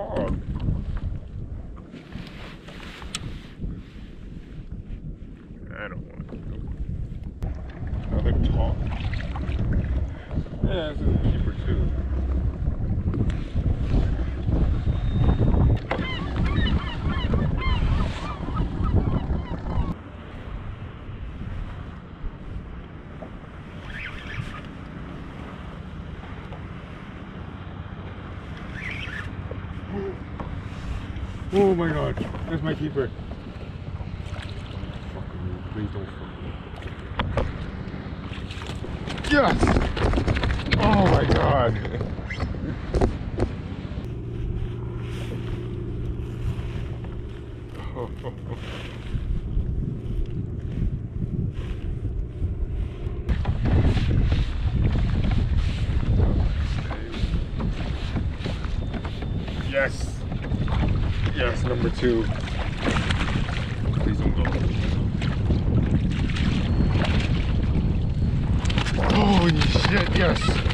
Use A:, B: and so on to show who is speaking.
A: hog. I don't want to kill Another tog. Yeah, this is a keeper too. Oh my god, there's my keeper. Please don't fuck. Yes! Oh my god. Yes. Yes, number two. Please don't go. Holy shit, yes.